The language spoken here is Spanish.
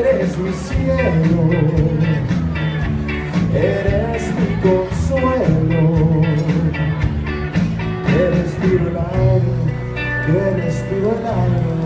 eres mi cielo, eres mi consuelo, eres mi milagro, eres mi milagro.